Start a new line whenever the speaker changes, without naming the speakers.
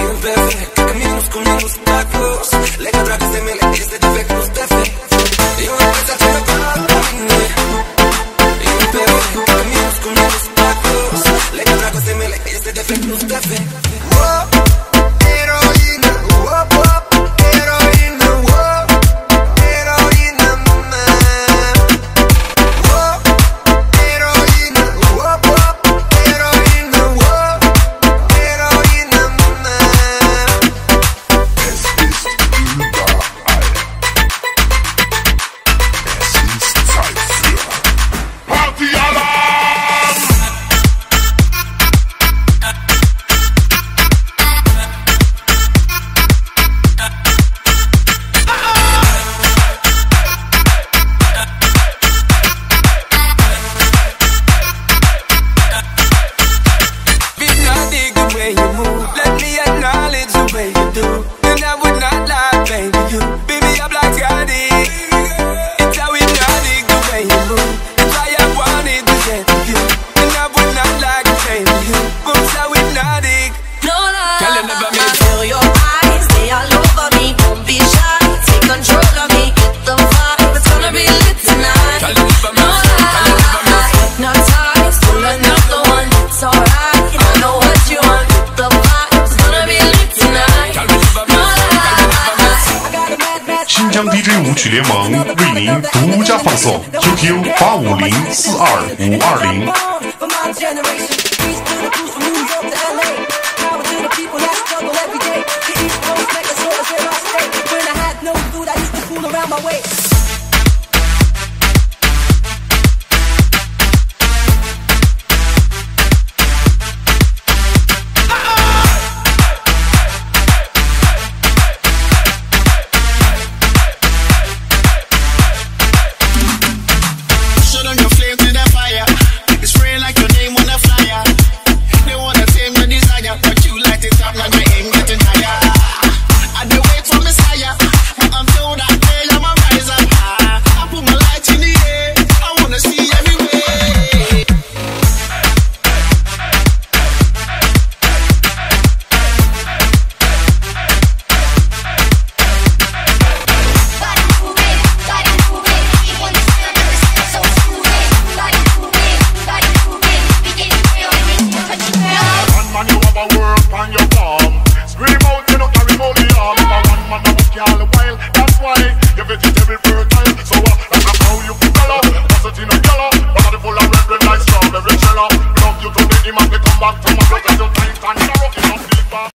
You've been thinking, got me in those do.
新疆 dj 舞曲联盟为您独家放送 qq 八五零四二五二
零。
all over the world.